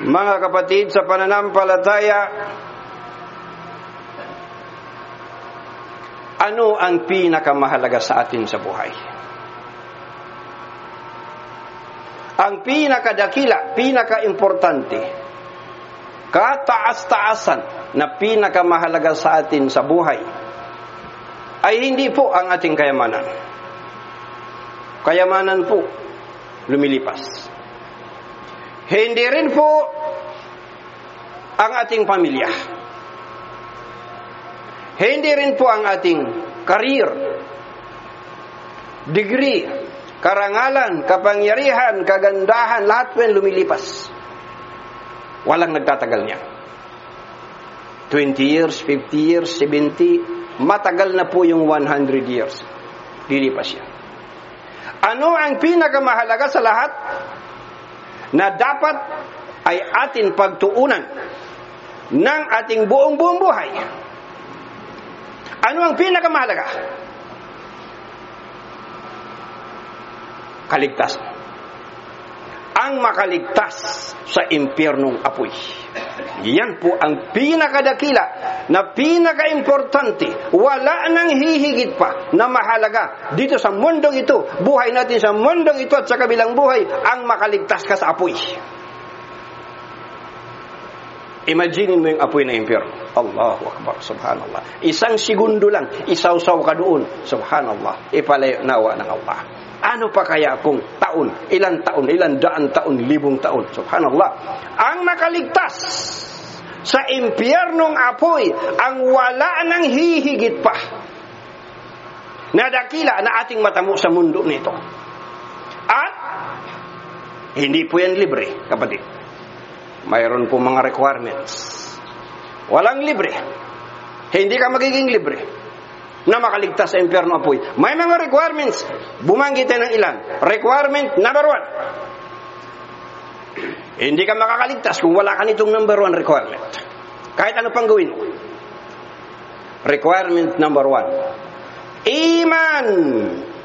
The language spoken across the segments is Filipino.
Mga kapatid sa pananampalataya, ano ang pinakamahalaga sa atin sa buhay? Ang pinakadakila, pinakaimportante, kataas-taasan na pinakamahalaga sa atin sa buhay ay hindi po ang ating kayamanan. Kayamanan po lumilipas. Hindi rin po ang ating pamilya. Hindi rin po ang ating career, degree, karangalan, kapangyarihan, kagandahan, lahat po lumilipas. Walang nagtatagal niya. 20 years, 50 years, 70, matagal na po yung 100 years. Lilipas yan. Ano ang pinakamahalaga sa lahat? Na dapat ay atin pagtuunan ng ating buong buong buhay. Ano ang pinakamahalaga? Kaligtasan. Ang makaligtas sa impyernong apoy. Yan po ang pinakadakila na pinakaimportante. Wala nang hihigit pa na mahalaga dito sa mundong ito, buhay natin sa mundong ito at sa kabilang buhay, ang makaligtas ka sa apoy. Imagine mo yung apoy na impyerno. Allahu Akbar, Subhanallah. Isang segundo lang, isawsaw ka doon. Subhanallah. Ipalayo nawa ng Allah. Ano pa kaya kung taon, ilan taon, ilan daan taon, libong taon. Subhanallah. Ang nakaligtas sa impyernong apoy, ang wala nang hihigit pa. Nadakila na ating matamo sa mundo nito. At, hindi po yan libre, kapatid mayroon po mga requirements. Walang libre. Hindi ka magiging libre na makaligtas sa impyerno apoy. May mga requirements. Bumanggit ng ilan. Requirement number one. Hindi ka makakaligtas kung wala ka nitong number one requirement. Kahit ano pang gawin. Requirement number one. Iman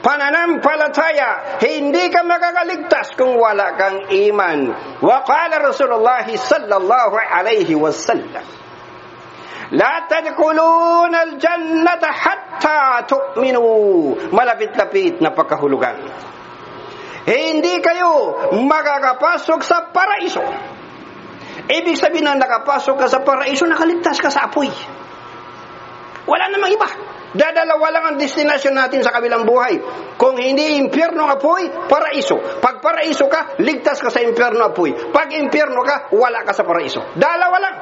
pananampalataya, hindi ka makakaligtas kung wala kang iman. Wa qala Rasulullah sallallahu alayhi wasallam, La tadkulun al-jannata hatta tu'minu. Malapit-lapit na pagkahulugan. Hindi kayo makakapasok sa paraiso. Ibig sabihin na nakapasok ka sa paraiso, nakaligtas ka sa apoy. Wala namang iba. Dadalawa lang ang destinasyon natin sa kabilang buhay. Kung hindi impyerno apoy, paraiso. Pag paraiso ka, ligtas ka sa impyerno apoy. Pag impyerno ka, wala ka sa paraiso. Dalawa lang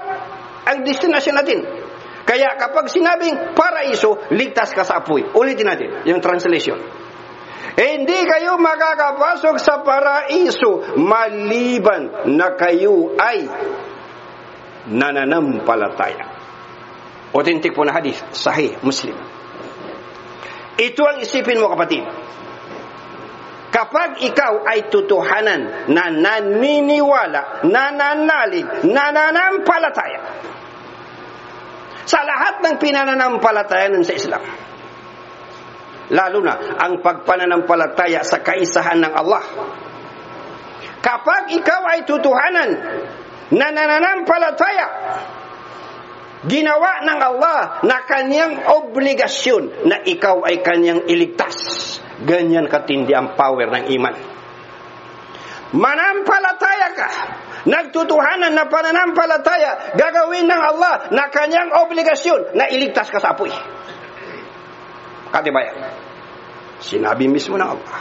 ang destinasyon natin. Kaya kapag sinabing paraiso, ligtas ka sa apoy. Ulitin natin yung translation. Hindi kayo makakapasok sa paraiso maliban na kayo ay nananampalataya. Authentic po na hadith, sahih, muslim. Ito ang isipin mo kapatid. Kapag ikaw ay tutuhanan na naniniwala, nananalig, nananampalataya sa lahat ng pinananampalatayanan sa Islam, lalo na ang pagpananampalataya sa kaisahan ng Allah, kapag ikaw ay tutuhanan na nananampalataya ginawa ng Allah na kanyang obligasyon na ikaw ay kanyang iligtas. Ganyan katindi ang power ng iman. Manampalataya ka. Nagtutuhanan na pananampalataya, gagawin ng Allah na kanyang obligasyon na iligtas ka sa apoy. Katibayan. Sinabi mismo ng Allah.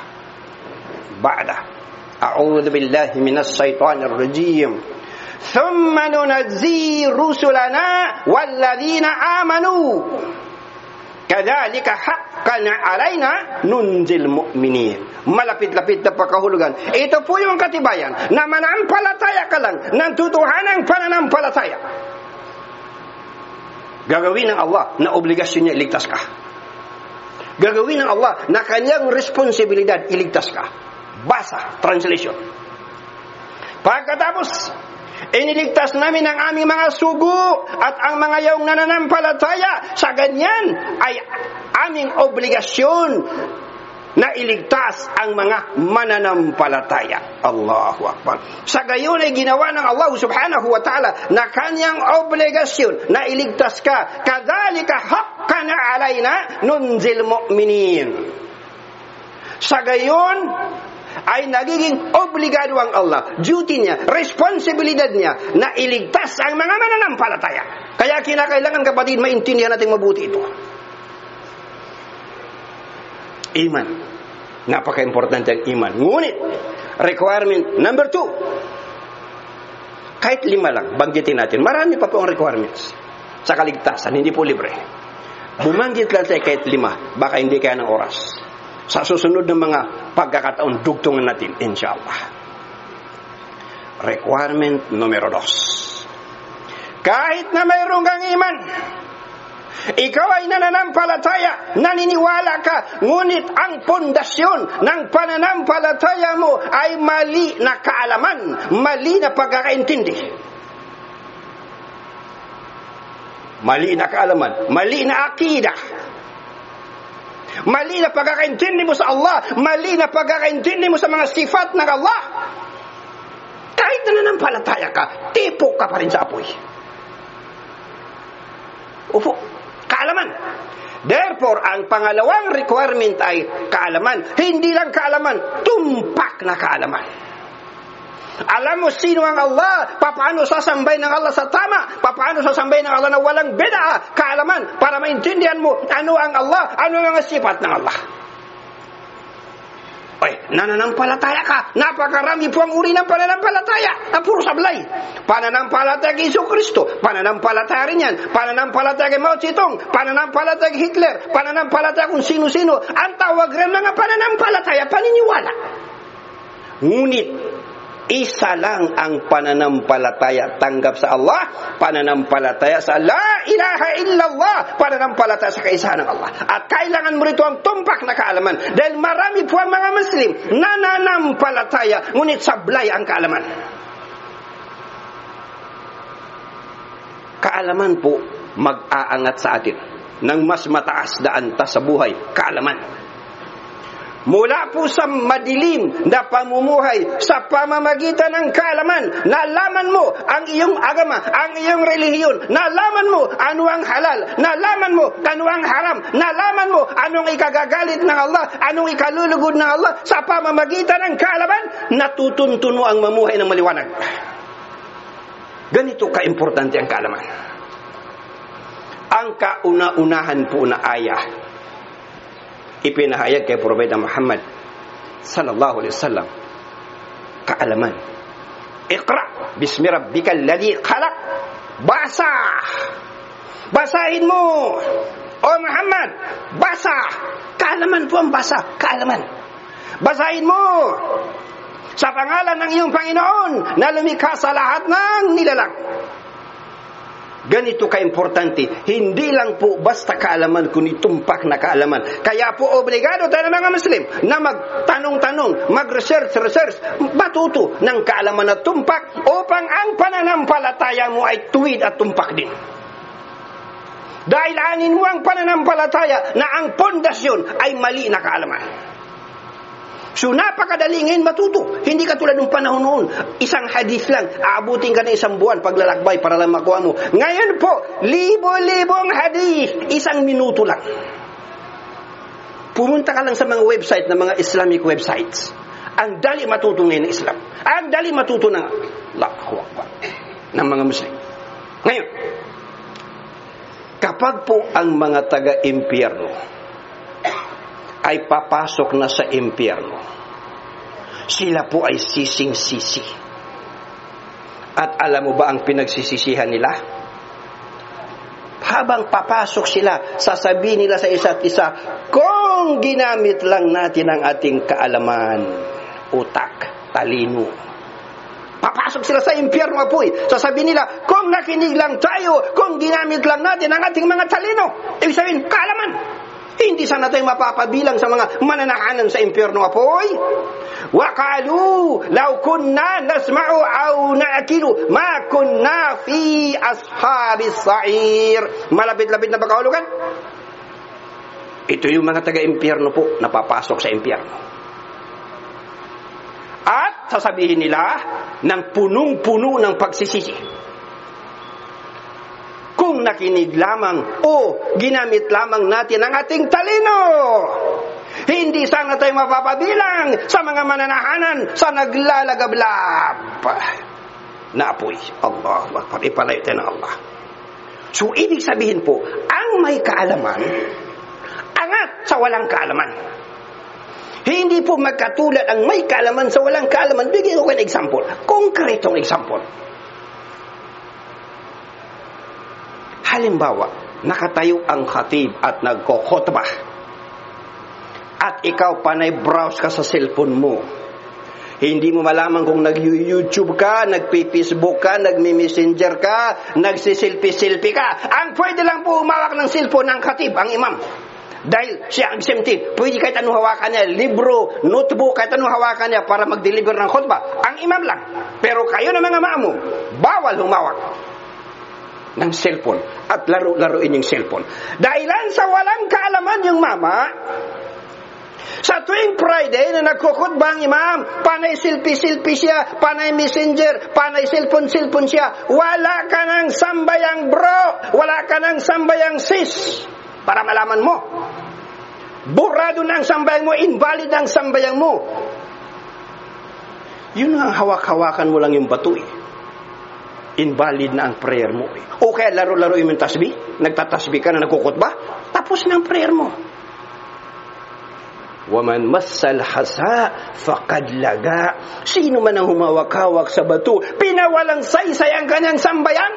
Ba'da. A'udhu billahi minas shaitanir rajim. ثم ننزي رسلنا والذين آمنوا Kadhalika haqqan alaina nunzil mu'minin. Malapit-lapit na pagkahulugan. Ito po yung katibayan na manampalataya ka lang ng tutuhanang pananampalataya. Gagawin ng Allah na obligasyon niya iligtas ka. Gagawin ng Allah na kanyang responsibilidad iligtas ka. Basa, translation. Pagkatapos, Iniligtas namin ang aming mga sugo at ang mga yaong nananampalataya. Sa ganyan ay aming obligasyon na iligtas ang mga mananampalataya. Allahu Akbar. Sa gayon ay ginawa ng Allah subhanahu wa ta'ala na kanyang obligasyon na iligtas ka. Kadalika haqqan alayna nunzil mu'minin. Sa gayon, ay nagiging obligado ang Allah. Duty niya, responsibilidad niya na iligtas ang mga mananampalataya. Kaya kinakailangan kapatid maintindihan natin mabuti ito. Iman. Napaka-importante ang iman. Ngunit, requirement number two, kahit lima lang, banggitin natin. Marami pa po ang requirements sa kaligtasan, hindi po libre. Bumanggit lang tayo kahit lima, baka hindi kaya ng oras. Sa susunod ng mga pagkakataon, dugtungan natin, inshallah. Requirement numero dos. Kahit na mayroong kang iman, ikaw ay nananampalataya, naniniwala ka, ngunit ang pundasyon ng pananampalataya mo ay mali na kaalaman, mali na pagkakaintindi. Mali na kaalaman, mali na akida. Mali na pagkakaintindi mo sa Allah, mali na pagkakaintindi mo sa mga sifat ng Allah. Kahit nananampalataya ka, tipo ka pa rin sa apoy. Upo, kaalaman. Therefore, ang pangalawang requirement ay kaalaman. Hindi lang kaalaman, tumpak na kaalaman. Alam mo sino ang Allah, paano sasambay ng Allah sa tama, paano sasambay ng Allah na walang beda, kaalaman, para maintindihan mo ano ang Allah, ano ang sifat ng Allah. Oy, nananampalataya ka. Napakarami po ang uri ng pananampalataya. Na puro sablay. Pananampalataya kay Iso Kristo. Pananampalataya rin yan. Pananampalataya kay Mao Zedong. Pananampalataya kay Hitler. Pananampalataya kung sino-sino. Ang tawag rin mga pananampalataya, paniniwala. Ngunit, isa lang ang pananampalataya tanggap sa Allah, pananampalataya sa La ilaha illallah, pananampalataya sa kaisahan ng Allah. At kailangan mo rito ang tumpak na kaalaman dahil marami po ang mga Muslim nananampalataya, ngunit sablay ang kaalaman. Kaalaman po mag-aangat sa atin ng mas mataas na antas sa buhay, kaalaman. Mula po sa madilim na pamumuhay sa pamamagitan ng kaalaman, nalaman mo ang iyong agama, ang iyong relihiyon, nalaman mo ano ang halal, nalaman mo ano ang haram, nalaman mo anong ikagagalit ng Allah, anong ikalulugod ng Allah, sa pamamagitan ng kaalaman, natutuntun mo ang mamuhay ng maliwanag. Ganito kaimportante ang kaalaman. Ang kauna-unahan po na ayah ipinahayag kay Propeta Muhammad sallallahu alaihi wasallam kaalaman Iqra bismi rabbikal ladzi khalaq basa basahin mo o Muhammad basa kaalaman po ang basa kaalaman basahin mo sa pangalan ng iyong Panginoon na lumikha sa lahat ng nilalang Ganito ka-importante. Hindi lang po basta kaalaman, kundi tumpak na kaalaman. Kaya po obligado tayo mga Muslim na magtanong-tanong, mag-research-research, matuto ng kaalaman na tumpak upang ang pananampalataya mo ay tuwid at tumpak din. Dahil anin mo ang pananampalataya na ang pondasyon ay mali na kaalaman. So napakadali ngayon matuto. Hindi ka tulad ng panahon noon. Isang hadith lang, aabutin ka na isang buwan paglalakbay para lang makuha mo. Ngayon po, libo-libong hadith, isang minuto lang. Pumunta ka lang sa mga website ng mga Islamic websites. Ang dali matuto ngayon ng Islam. Ang dali matuto ng Allahu Akbar ng mga Muslim. Ngayon, kapag po ang mga taga-impyerno ay papasok na sa impyerno. Sila po ay sising-sisi. At alam mo ba ang pinagsisisihan nila? Habang papasok sila, sasabihin nila sa isa't isa, kung ginamit lang natin ang ating kaalaman, utak, talino. Papasok sila sa impyerno apoy. Sasabihin nila, kung nakinig lang tayo, kung ginamit lang natin ang ating mga talino. Ibig sabihin, kaalaman. Hindi sana tayo mapapabilang sa mga mananahanan sa impyerno apoy. Wa qalu law kunna nasma'u aw na'kilu ma kunna fi ashabis sa'ir. Malapit-lapit na pagkahulugan. Ito yung mga taga-impyerno po na papasok sa impyerno. At sasabihin nila ng punong-puno ng pagsisisi kung nakinig lamang o ginamit lamang natin ang ating talino, hindi sana tayo mapapabilang sa mga mananahanan sa naglalagablab na apoy. Allah, ipalayo tayo ng Allah. So, ibig sabihin po, ang may kaalaman, angat sa walang kaalaman. Hindi po magkatulad ang may kaalaman sa walang kaalaman. Bigyan ko ng example. Konkretong example. Halimbawa, nakatayo ang khatib at nagkokotbah. At ikaw panay browse ka sa cellphone mo. Hindi mo malaman kung nag-YouTube ka, nagpi-Facebook ka, nagmi-messenger ka, nagsisilpi-silpi ka. Ang pwede lang po umawak ng cellphone ng khatib, ang imam. Dahil siya ang exempted, pwede kahit anong hawakan niya, libro, notebook, kahit anong hawakan niya para mag-deliver ng khutbah. Ang imam lang. Pero kayo na mga maamo, bawal humawak ng cellphone at laro-laruin yung cellphone. Dahilan sa walang kaalaman yung mama, sa tuwing Friday na nagkukutba ang imam, panay silpi-silpi siya, panay messenger, panay cellphone-cellphone siya, wala ka ng sambayang bro, wala ka ng sambayang sis, para malaman mo. Burado na ang sambayang mo, invalid ang sambayang mo. Yun ang hawak-hawakan mo lang yung bato eh. Invalid na ang prayer mo. O kaya laro-laro yung tasbih, nagtatasbih ka na nagkukutba, tapos na ang prayer mo. Waman masal hasa, fakad laga. Sino man ang humawak-hawak sa bato, pinawalang saysay ang kanyang sambayan.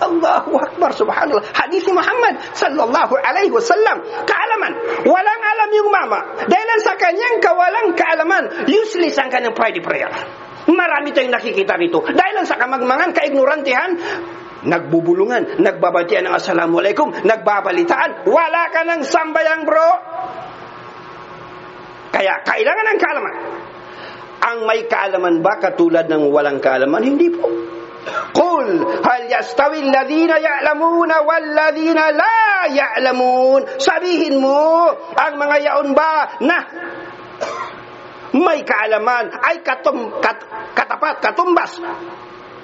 Allahu Akbar, subhanallah. Hadis ni Muhammad sallallahu alaihi wasallam. Kaalaman. Walang alam yung mama. Dahil sa kanyang kawalang kaalaman, useless ang kanyang Friday prayer. Marami tayong nakikita rito. Dahil sa kamagmangan, kaignorantihan, nagbubulungan, nagbabatian ng assalamualaikum, nagbabalitaan, wala ka ng sambayang bro. Kaya kailangan ng kaalaman. Ang may kaalaman ba katulad ng walang kaalaman? Hindi po. Qul hal yastawi alladhina ya'lamuna walladhina la ya'lamun. Sabihin mo, ang mga yaon ba na may kaalaman ay katum, kat, katapat, katumbas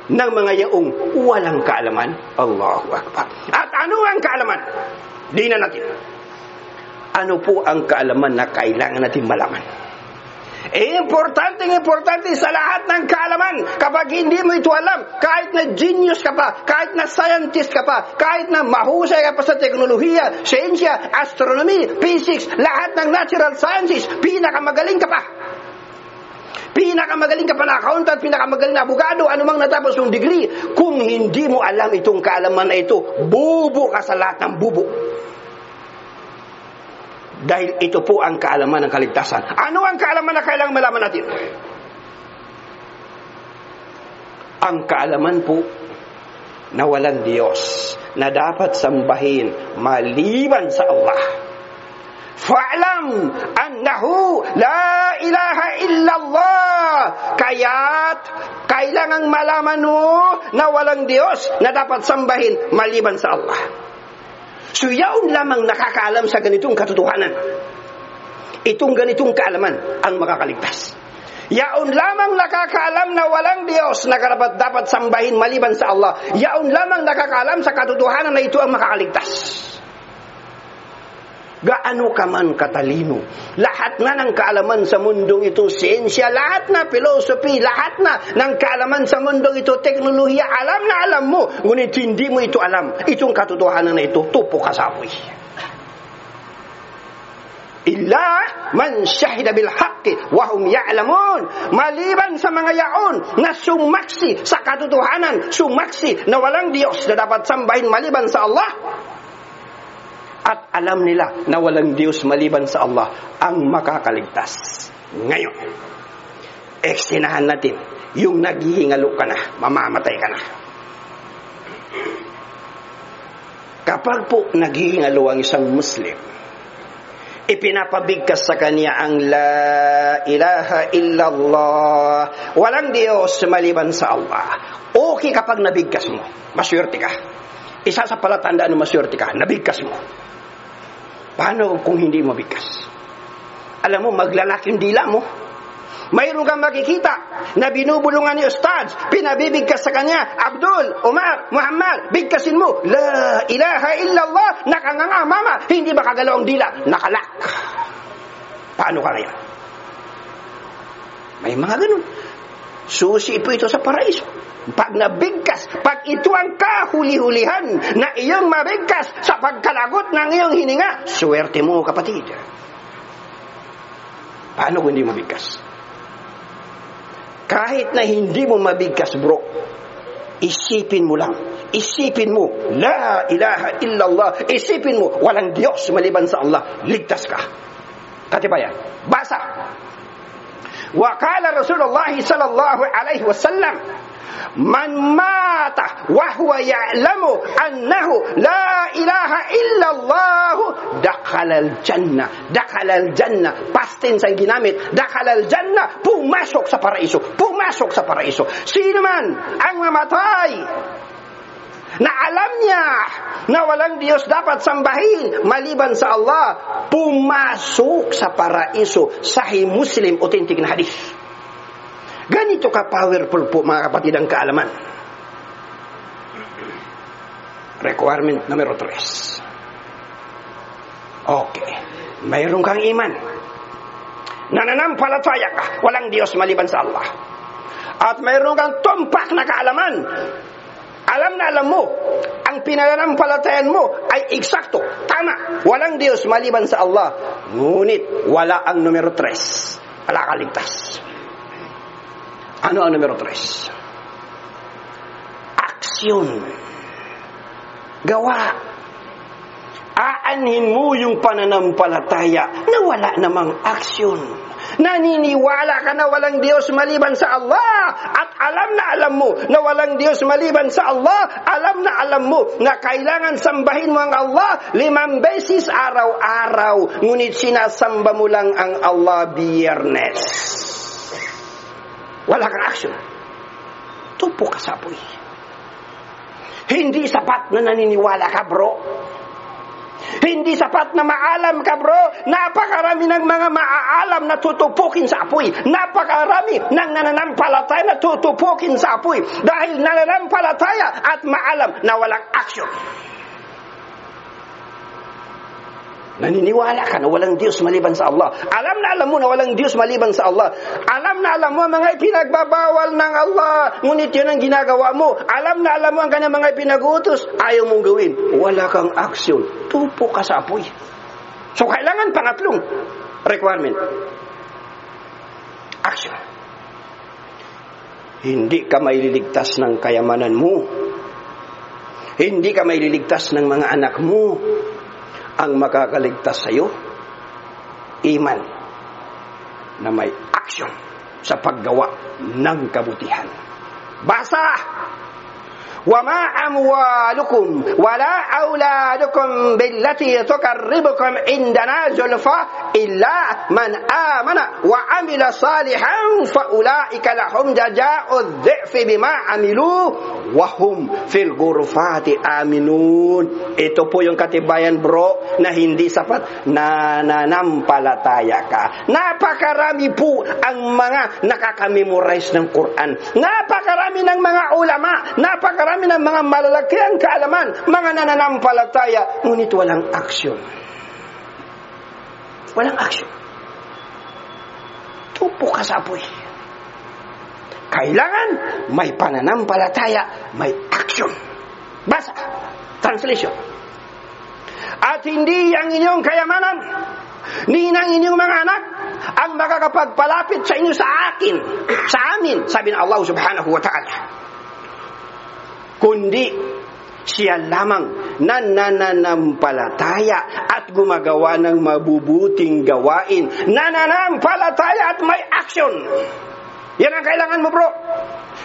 ng mga yaong walang kaalaman. Allahu Akbar. At ano ang kaalaman? Di na natin. Ano po ang kaalaman na kailangan natin malaman? Eh, importante, importante sa lahat ng kaalaman. Kapag hindi mo ito alam, kahit na genius ka pa, kahit na scientist ka pa, kahit na mahusay ka pa sa teknolohiya, siyensya, astronomy, physics, lahat ng natural sciences, pinakamagaling ka pa. Pinakamagaling ka pa na accountant, pinakamagaling na abogado, anumang natapos yung degree. Kung hindi mo alam itong kaalaman na ito, bubo ka sa lahat ng bubo. Dahil ito po ang kaalaman ng kaligtasan. Ano ang kaalaman na kailangan malaman natin? Ang kaalaman po na walang Diyos na dapat sambahin maliban sa Allah. Fa'lam annahu la ilaha illallah. Kaya't kailangang malaman mo na walang Diyos na dapat sambahin maliban sa Allah. So yaon lamang nakakaalam sa ganitong katotohanan. Itong ganitong kaalaman ang makakaligtas. Yaon lamang nakakaalam na walang Diyos na karapat dapat sambahin maliban sa Allah. Yaon lamang nakakaalam sa katotohanan na ito ang makakaligtas. Gaano ka man katalino. Lahat na ng kaalaman sa mundong ito, siyensya, lahat na philosophy, lahat na ng kaalaman sa mundong ito, teknolohiya, alam na alam mo. Ngunit hindi mo ito alam. Itong katotohanan na ito, tupo ka. Illa man syahida bil haqqi wa hum ya'lamun. Maliban sa mga yaon na sumaksi sa katotohanan, sumaksi na walang Diyos na dapat sambahin maliban sa Allah, at alam nila na walang Diyos maliban sa Allah ang makakaligtas. Ngayon, eksinahan natin yung naghihingalo ka na, mamamatay ka na. Kapag po naghihingalo ang isang Muslim, ipinapabigkas sa kanya ang La ilaha illallah. Walang Diyos maliban sa Allah. Okay kapag nabigkas mo, maswerte ka. Isa sa palatandaan ng maswerte ka, nabigkas mo. Paano kung hindi mo bigkas? Alam mo, maglalaking dila mo. Mayroon kang makikita na binubulungan ni Ustad, pinabibigkas sa kanya, Abdul, Umar, Muhammad, bigkasin mo, La ilaha illallah, nakanganga mama, hindi ba kagalaw ang dila? Nakalak. Paano ka ngayon? May mga ganun. Susi po ito sa paraiso. Pag nabigkas, pag ito ang kahuli-hulihan na iyong mabigkas sa pagkalagot ng iyong hininga, swerte mo kapatid. Paano kung hindi mabigkas? Kahit na hindi mo mabigkas bro, isipin mo lang. Isipin mo, la ilaha illallah. Isipin mo, walang Diyos maliban sa Allah. Ligtas ka. Katibayan, basa. Wa kala Rasulullah sallallahu alaihi wasallam, Man mata wa huwa ya'lamu annahu la ilaha illallah dakhalal jannah. Dakhalal jannah. Past tense ginamit. Dakhalal jannah. Pumasok sa paraiso. Pumasok sa paraiso. Sino man ang mamatay na alam niya na walang Diyos dapat sambahin maliban sa Allah, pumasok sa paraiso. Sahih Muslim, authentic na hadith. Ganito ka-powerful po mga kapatid ang kaalaman. Requirement numero 3. Okay. Mayroon kang iman. Nananampalataya ka. Walang Diyos maliban sa Allah. At mayroon kang tumpak na kaalaman alam na alam mo, ang pinananampalatayan mo ay eksakto, tama. Walang Diyos maliban sa Allah. Ngunit, wala ang numero tres. Wala kaligtas. Ano ang numero tres? Aksyon. Gawa. Aanhin mo yung pananampalataya na wala namang aksyon. Naniniwala ka na walang Diyos maliban sa Allah at alam na alam mo na walang Diyos maliban sa Allah, alam na alam mo na kailangan sambahin mo ang Allah limang beses araw-araw, ngunit sinasamba mo lang ang Allah biyernes. Wala kang action. Tupo ka sa apoy. Hindi sapat na naniniwala ka, bro. Hindi sapat na maalam ka bro. Napakarami ng mga maaalam na tutupukin sa apoy. Napakarami ng nananampalataya na tutupukin sa apoy. Dahil nananampalataya at maalam na walang action. Naniniwala ka na walang Diyos maliban sa Allah. Alam na alam mo na walang Diyos maliban sa Allah. Alam na alam mo mga ipinagbabawal ng Allah. Ngunit yun ang ginagawa mo. Alam na alam mo ang kanyang mga ipinagutos. Ayaw mong gawin. Wala kang aksyon. Tupo ka sa apoy. So kailangan pangatlong requirement. Action. Hindi ka maililigtas ng kayamanan mo. Hindi ka maililigtas ng mga anak mo ang makakaligtas sa iyo? Iman na may action sa paggawa ng kabutihan. Basa! وما أموالكم ولا أولادكم بالتي تقربكم عندنا زلفى إلا من آمن وعمل صالحا فأولئك لهم جزاء الضعف بما عملوا وهم في الغرفات آمنون Ito po yung katibayan bro na hindi sapat nananampalataya ka. Napakarami po ang mga nakakamemorize ng Quran. Napakarami ng mga ulama. Napakarami marami ng mga malalaki ang kaalaman, mga nananampalataya, ngunit walang aksyon. Walang aksyon. Tupo ka sa apoy. Kailangan may pananampalataya, may aksyon. Basa. Translation. At hindi ang inyong kayamanan, ni ng inyong mga anak, ang makakapagpalapit sa inyo sa akin, sa amin, sabi ng Allah subhanahu wa ta'ala kundi siya lamang na nananampalataya at gumagawa ng mabubuting gawain. Nananampalataya at may action. Yan ang kailangan mo bro.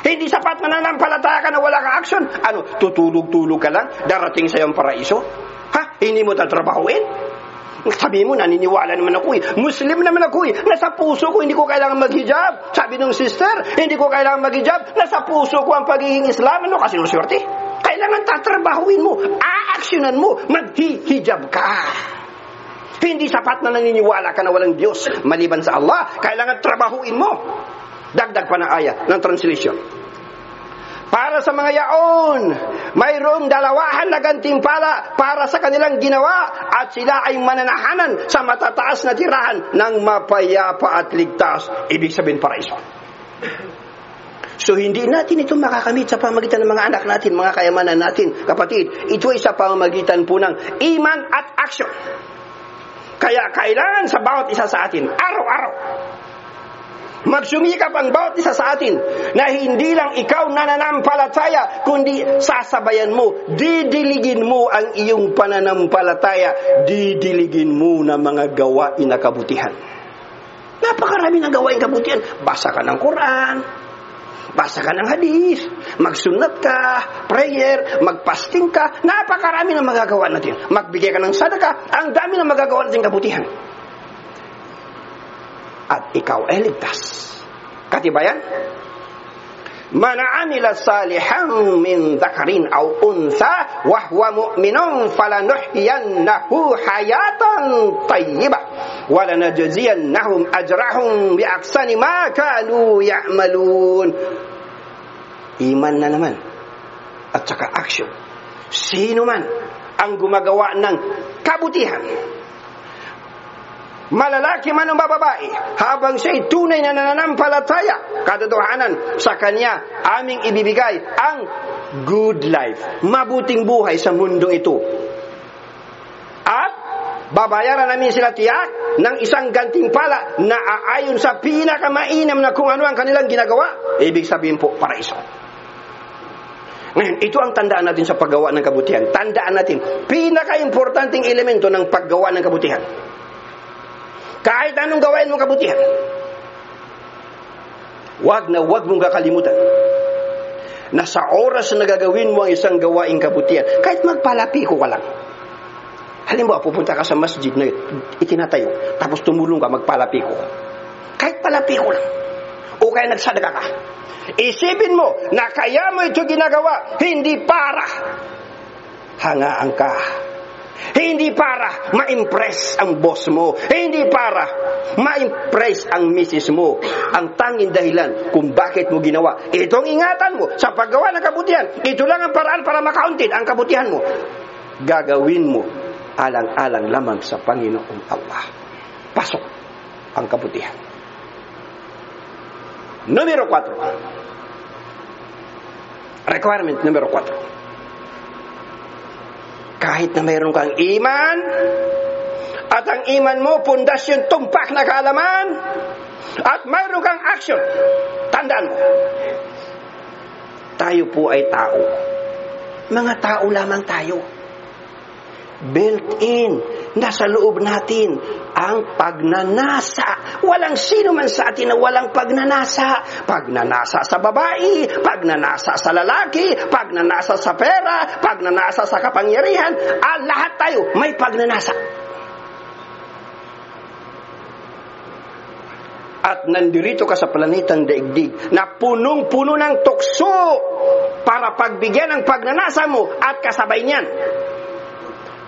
Hindi sapat mananampalataya ka na wala kang action. Ano, tutulog-tulog ka lang, darating sa iyong paraiso? Ha? Hindi mo tatrabahuin? Sabi mo, naniniwala naman ako eh. Muslim naman ako eh. Nasa puso ko, hindi ko kailangan maghijab. Sabi ng sister, hindi ko kailangan maghijab. Nasa puso ko ang pagiging Islam. Ano kasi swerte? Kailangan tatrabahuin mo. Aaksyonan mo. Maghihijab ka. Hindi sapat na naniniwala ka na walang Diyos maliban sa Allah. Kailangan trabahuin mo. Dagdag pa ng ayat ng translation. Para sa mga yaon, mayroong dalawahan na gantimpala para sa kanilang ginawa at sila ay mananahanan sa matataas na tirahan ng mapayapa at ligtas. Ibig sabihin paraiso. So hindi natin ito makakamit sa pamagitan ng mga anak natin, mga kayamanan natin, kapatid. Ito ay sa pamagitan po ng iman at action. Kaya kailangan sa bawat isa sa atin, araw-araw, Magsumikap ang bawat isa sa atin na hindi lang ikaw nananampalataya, kundi sasabayan mo, didiligin mo ang iyong pananampalataya, didiligin mo na mga gawain na kabutihan. Napakarami ng gawain kabutihan. Basa ka ng Quran, basa ka ng hadis, magsunat ka, prayer, magpasting ka, napakarami ng magagawa natin. Magbigay ka ng sadaka, ang dami ng magagawa natin kabutihan at ikaw ay ligtas. Katibayan? Man amila salihan min dhakarin aw untha wa huwa mu'minun falanuhyiyannahu hayatan tayyibah wa lanajziyannahum ajrahum bi aksani ma kanu ya'malun. Iman na naman at saka action. Sino man ang gumagawa ng kabutihan malalaki man o bababae, habang siya'y tunay na nananampalataya, katotohanan sa kanya, aming ibibigay ang good life, mabuting buhay sa mundong ito. At babayaran namin sila tiyak ng isang gantimpala na aayon sa pinakamainam na kung ano ang kanilang ginagawa. Ibig sabihin po, paraiso. Ngayon, ito ang tandaan natin sa paggawa ng kabutihan. Tandaan natin, pinaka-importanting elemento ng paggawa ng kabutihan kahit anong gawain mong kabutihan. Huwag na huwag mong kakalimutan na sa oras na nagagawin mo ang isang gawaing kabutihan, kahit magpalapiko ka lang. Halimbawa, pupunta ka sa masjid na itinatayo, tapos tumulong ka, magpalapiko ka. Kahit palapiko lang. O kaya nagsadaka ka. Isipin mo na kaya mo ito ginagawa, hindi para hangaan ka hindi para ma-impress ang boss mo. Hindi para ma-impress ang misis mo. Ang tanging dahilan kung bakit mo ginawa. Itong ingatan mo sa paggawa ng kabutihan. Ito lang ang paraan para makauntin ang kabutihan mo. Gagawin mo alang-alang lamang sa Panginoong Allah. Pasok ang kabutihan. Numero 4. Requirement numero 4 kahit na mayroon kang iman, at ang iman mo, pundasyon, tumpak na kaalaman, at mayroon kang action. Tandaan mo, tayo po ay tao. Mga tao lamang tayo built-in, nasa loob natin ang pagnanasa. Walang sino man sa atin na walang pagnanasa. Pagnanasa sa babae, pagnanasa sa lalaki, pagnanasa sa pera, pagnanasa sa kapangyarihan. Ah, lahat tayo may pagnanasa. At nandirito ka sa planetang daigdig na punong-puno ng tukso para pagbigyan ng pagnanasa mo at kasabay niyan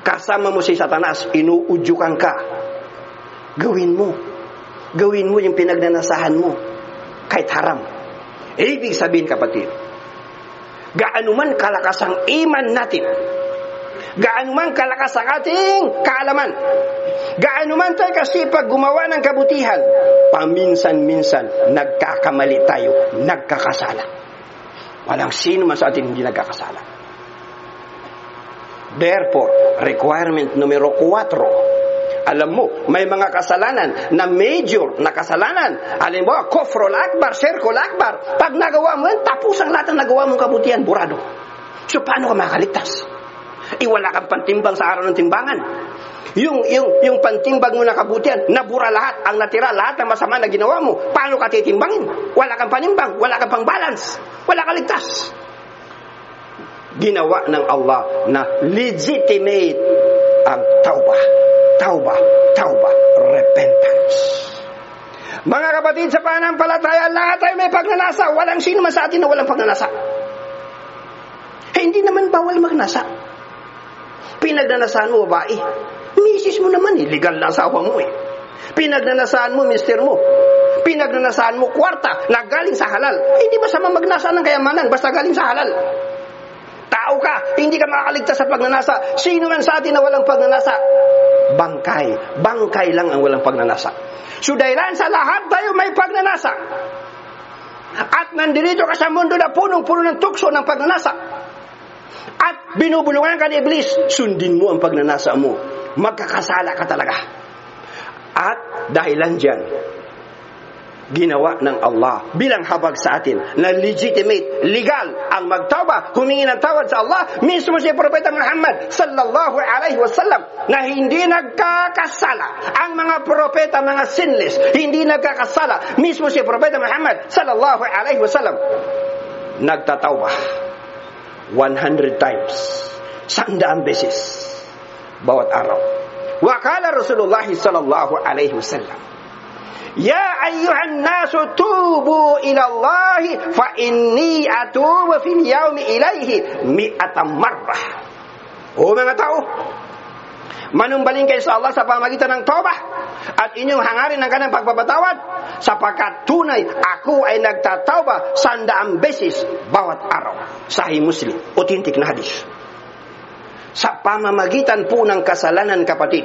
kasama mo si Satanas, inuudyukan ka. Gawin mo. Gawin mo yung pinagnanasahan mo. Kahit haram. Ibig sabihin kapatid, gaano man kalakas ang iman natin, gaano man kalakas ang ating kaalaman, gaano man tayo kasipag gumawa ng kabutihan, paminsan-minsan nagkakamali tayo, nagkakasala. Walang sino man sa atin hindi nagkakasala. Therefore, requirement numero 4. Alam mo, may mga kasalanan na major na kasalanan. Alam mo, kofrol akbar, sirkol akbar. Pag nagawa mo yan, tapos ang lahat ng nagawa mong kabutihan, burado. So, paano ka makaligtas? Iwala kang pantimbang sa araw ng timbangan. Yung, yung, yung pantimbang mo na kabutihan, nabura lahat, ang natira, lahat ng masama na ginawa mo. Paano ka titimbangin? Wala kang panimbang, wala kang pang balance, wala kang ligtas ginawa ng Allah na legitimate ang tauba. Tauba, tauba, repentance. Mga kapatid sa pananampalataya, lahat tayo may pagnanasa. Walang sino man sa atin na walang pagnanasa. Eh, hindi naman bawal magnasa. Pinagnanasahan mo babae. Misis mo naman, illegal na asawa mo eh. Pinagnanasaan mo, mister mo. Pinagnanasaan mo kwarta na galing sa halal. Hindi masama magnasaan ng kayamanan basta galing sa halal. Tao ka, hindi ka makakaligtas sa pagnanasa. Sino man sa atin na walang pagnanasa? Bangkay. Bangkay lang ang walang pagnanasa. So dahilan sa lahat tayo may pagnanasa. At nandito ka sa mundo na punong-puno ng tukso ng pagnanasa. At binubulungan ka ni Iblis, sundin mo ang pagnanasa mo. Magkakasala ka talaga. At dahilan dyan, ginawa ng Allah bilang habag sa atin na legitimate, legal ang magtawba, humingi ng tawad sa Allah. Mismo si Propeta Muhammad sallallahu alaihi wasallam na hindi nagkakasala. Ang mga propeta, mga sinless, hindi nagkakasala. Mismo si Propeta Muhammad sallallahu alaihi wasallam nagtatawba 100 times sandaan beses bawat araw. Wakala Rasulullah sallallahu alaihi wasallam يا أيها الناس توبوا إلى الله فإني أتوب في اليوم إليه مئة مرة O mga tao, manumbaling kayo sa Allah sa pamagitan ng tawbah at inyong hangarin ng kanang pagpapatawad sapagkat tunay ako ay nagtatawba sandaang beses bawat araw. Sahih Muslim, authentic na hadis. Sa pamamagitan po ng kasalanan kapatid,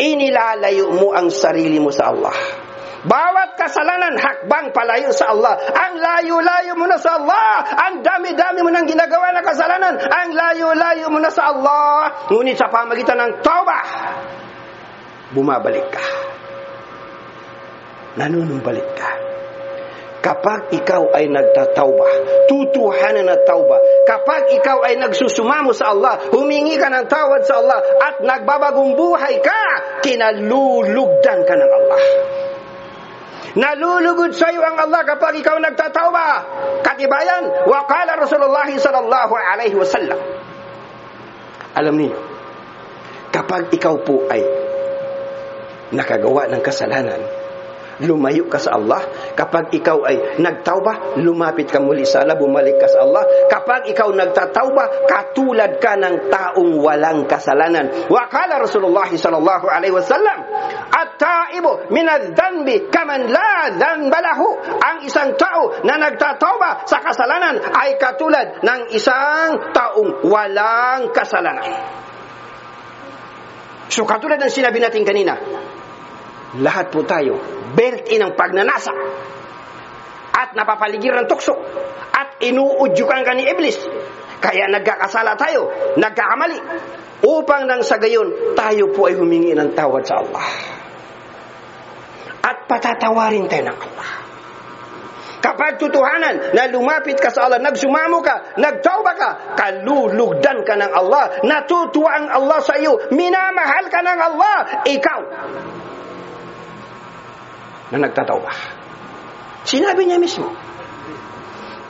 inilalayo mo ang sarili mo sa Allah. Bawat kasalanan, hakbang palayo sa Allah. Ang layo-layo mo na sa Allah. Ang dami-dami mo nang ginagawa na kasalanan. Ang layo-layo mo na sa Allah. Ngunit sa pamagitan ng tawbah, bumabalik ka. Nanunumbalik ka. Kapag ikaw ay nagtatawba, tutuhanan na tawba. Kapag ikaw ay nagsusumamo sa Allah, humingi ka ng tawad sa Allah, at nagbabagong buhay ka, kinalulugdan ka ng Allah. Nalulugod sa iyo ang Allah kapag ikaw nagtatawba. Katibayan, waqala Rasulullah sallallahu alaihi wasallam. Alam niyo, kapag ikaw po ay nakagawa ng kasalanan, lumayo ka sa Allah. Kapag ikaw ay nagtauba, lumapit ka muli sa Allah, bumalik ka sa Allah. Kapag ikaw nagtatauba, katulad ka ng taong walang kasalanan. Wa kala Rasulullah sallallahu alaihi wasallam, at-taibu min adh-dhanbi kaman la dhanba lahu. Ang isang tao na nagtatauba sa kasalanan ay katulad ng isang taong walang kasalanan. So katulad ng sinabi natin kanina, lahat po tayo built-in ang pagnanasa at napapaligiran ng tukso at inuudyukan ka ni Iblis. Kaya nagkakasala tayo, nagkakamali upang nang sa gayon tayo po ay humingi ng tawad sa Allah. At patatawarin tayo ng Allah. Kapag tutuhanan na lumapit ka sa Allah, nagsumamo ka, nagtauba ka, kalulugdan ka ng Allah, natutuwa ang Allah sa iyo, minamahal ka ng Allah, ikaw na nagtatawba. Sinabi niya mismo,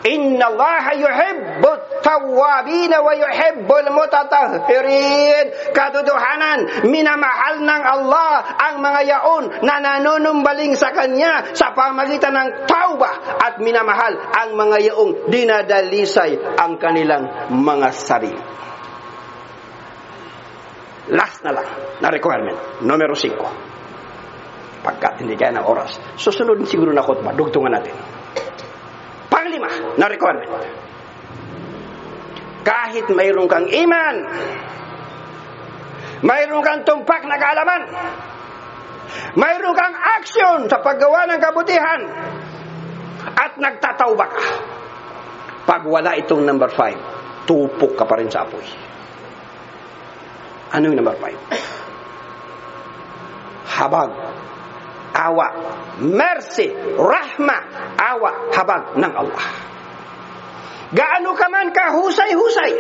Inna Allah yuhibbu tawabin wa yuhibbu mutatahhirin. Katotohanan, minamahal ng Allah ang mga yaon na nanunumbaling sa Kanya sa pamagitan ng tauba at minamahal ang mga yaong dinadalisay ang kanilang mga sarili. Last na lang na requirement, numero 5 pagkat hindi kaya ng oras. Susunod siguro na khutbah, dugtungan natin. Panglima na requirement. Kahit mayroon kang iman, mayroon kang tumpak na kaalaman, mayroon kang aksyon sa paggawa ng kabutihan, at nagtatawba ka. Pag wala itong number five, tupok ka pa rin sa apoy. Ano yung number five? Habag awa, mercy, rahma, awa, habag ng Allah. Gaano ka man kahusay-husay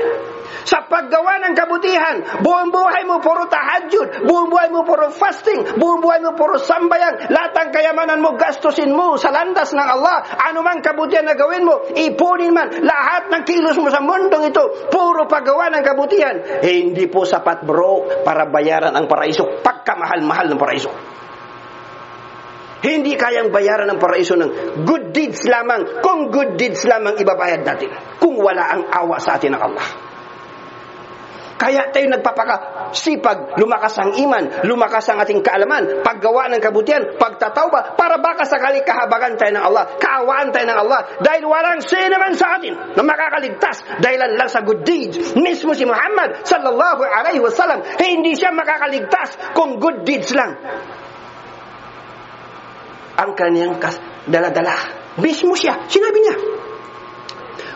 sa paggawa ng kabutihan, buong buhay mo puro tahajud, buong buhay mo puro fasting, buong buhay mo puro sambayan, lahat ng kayamanan mo gastusin mo sa landas ng Allah, anumang kabutihan na gawin mo, ipunin man, lahat ng kilos mo sa mundong ito, puro paggawa ng kabutihan, eh, hindi po sapat bro para bayaran ang paraiso, pagkamahal-mahal ng paraiso. Hindi kayang bayaran ng paraiso ng good deeds lamang kung good deeds lamang ibabayad natin. Kung wala ang awa sa atin ng Allah. Kaya tayo nagpapaka sipag, lumakas ang iman, lumakas ang ating kaalaman, paggawa ng kabutihan, pagtatawba, para baka sakali kahabagan tayo ng Allah, kaawaan tayo ng Allah, dahil walang sinaman sa atin na makakaligtas dahil lang sa good deeds. Mismo si Muhammad sallallahu alaihi wasallam, hindi siya makakaligtas kung good deeds lang. Ang kanyang dala-dala. Mismo siya, sinabi niya.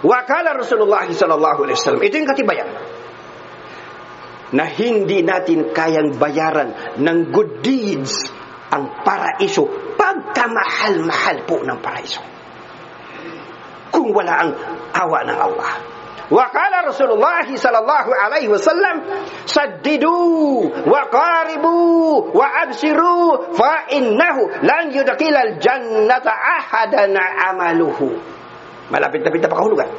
Wakala Rasulullah sallallahu alaihi wasallam. Ito yung katibayan na hindi natin kayang bayaran ng good deeds ang paraiso pagkamahal-mahal po ng paraiso. Kung wala ang awa ng Allah. وقال رسول الله صلى الله عليه وسلم سددوا وقاربوا وأبشروا فإنه لن يدخل الجنة أحدا عمله malapit-lapit na pakahulugan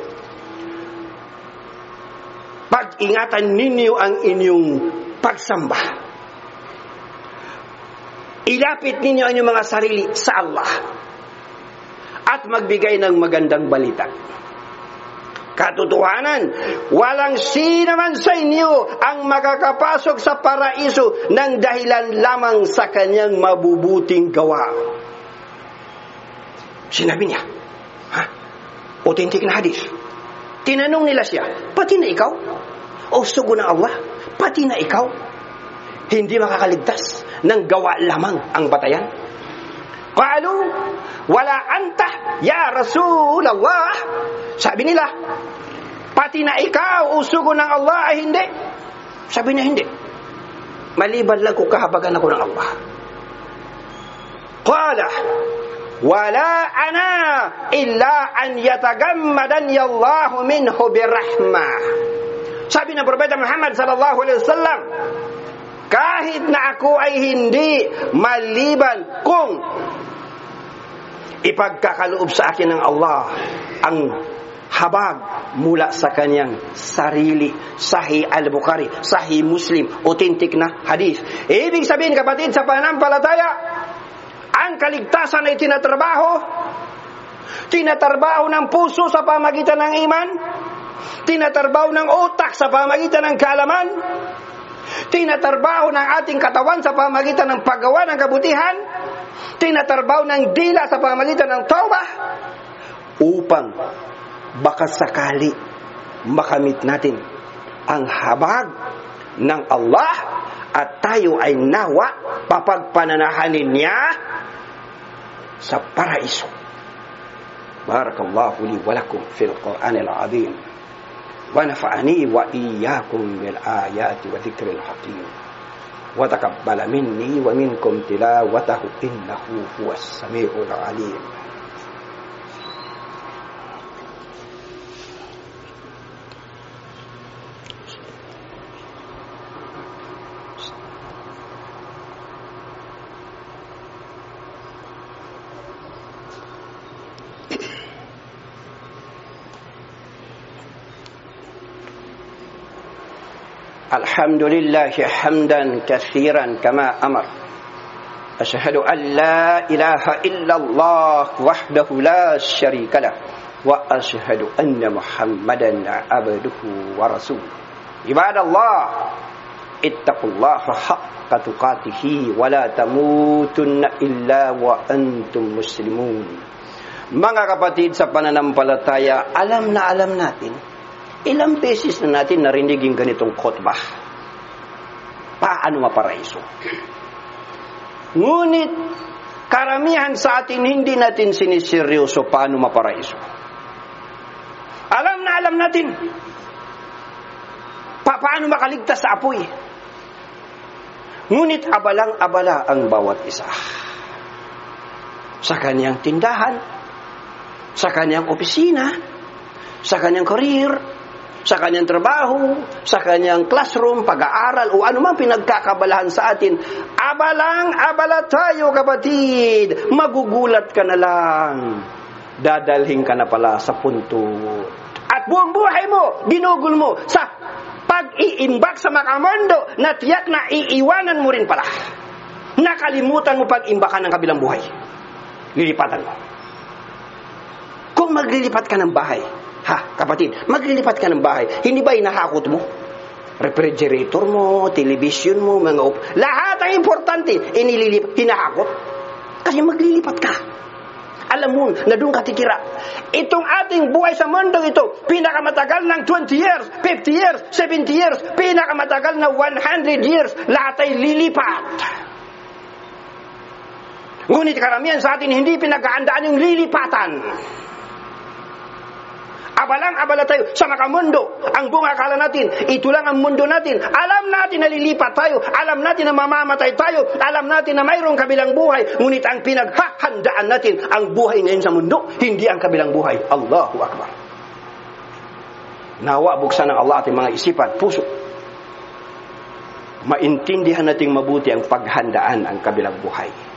pag-ingatan ninyo ang inyong pagsamba. Ilapit ninyo ang inyong mga sarili sa Allah at magbigay ng magandang balita. Katotohanan, walang sino man sa inyo ang makakapasok sa paraiso ng dahilan lamang sa kanyang mabubuting gawa. Sinabi niya, ha? Authentic na hadith. Tinanong nila siya, pati na ikaw? O sugo ng Allah, pati na ikaw? Hindi makakaligtas ng gawa lamang ang batayan? Qalu, wala anta, ya Rasulullah. Sabi nila, pati na ikaw, usugo ng Allah ay hindi. Sabi niya, hindi. Maliban lang kung kahabagan ako ng Allah. Qala, wala ana illa an yatagammadani Allah minhu birahmah. Sabi ng Propeta Muhammad sallallahu alaihi wasallam, kahit na ako ay hindi maliban kung ipagkakaloob sa akin ng Allah ang habag mula sa kanyang sarili. Sahih Al-Bukhari, Sahih Muslim, authentic na hadith. Ibig sabihin kapatid sa pananampalataya, ang kaligtasan ay tinatrabaho, tinatrabaho ng puso sa pamagitan ng iman, tinatrabaho ng utak sa pamagitan ng kaalaman, tinatrabaho ng ating katawan sa pamagitan ng paggawa ng kabutihan, tinatrabaho ng dila sa pamagitan ng tawbah, upang baka sakali makamit natin ang habag ng Allah at tayo ay nawa papagpananahanin niya sa paraiso. Barakallahu li wa lakum fil Qur'anil azim. ونفعني وإياكم بالآيات وذكر الحكيم وتقبل مني ومنكم تلاوته إنه هو السميع العليم. الحمد لله حمدا كثيرا كما أمر. أشهد أن لا إله إلا الله وحده لا شريك له وأشهد أن محمدا عبده ورسوله. عباد الله اتقوا الله حق تقاته ولا تموتن إلا وأنتم مسلمون. Mga kapatid sa pananampalataya, alam na alam natin Ilang beses na natin narinig yung ganitong khotbah. Paano maparaiso? Ngunit, karamihan sa atin hindi natin siniseryoso paano maparaiso. Alam na alam natin pa paano makaligtas sa apoy. Ngunit abalang-abala ang bawat isa. Sa kanyang tindahan, sa kanyang opisina, sa kanyang career, sa kanyang trabaho, sa kanyang classroom, pag-aaral, o anumang pinagkakabalahan sa atin, abalang abala tayo kapatid, magugulat ka na lang. Dadalhin ka na pala sa punto. At buong buhay mo, ginugol mo sa pag-iimbak sa makamondo na tiyak na iiwanan mo rin pala. Nakalimutan mo pag-imbakan ng kabilang buhay. Lilipatan mo. Kung maglilipat ka ng bahay, Ha, kapatid, maglilipat ka ng bahay. Hindi ba inahakot mo? refrigerator mo, television mo, mga up. Lahat ang importante, inililip, hinahakot. Kasi maglilipat ka. Alam mo na doon ka titira. Itong ating buhay sa mundo ito, pinakamatagal ng 20 years, 50 years, 70 years, pinakamatagal na 100 years, lahat ay lilipat. Ngunit karamihan sa atin hindi pinagkaandaan yung lilipatan. Abalang abala tayo sa makamundo. Ang bunga akala natin, ito lang ang mundo natin. Alam natin na lilipat tayo. Alam natin na mamamatay tayo. Alam natin na mayroong kabilang buhay. Ngunit ang pinaghahandaan natin, ang buhay ngayon sa mundo, hindi ang kabilang buhay. Allahu Akbar. Nawa, buksan ng Allah ating mga isipan, puso. Maintindihan nating mabuti ang paghandaan ang kabilang buhay.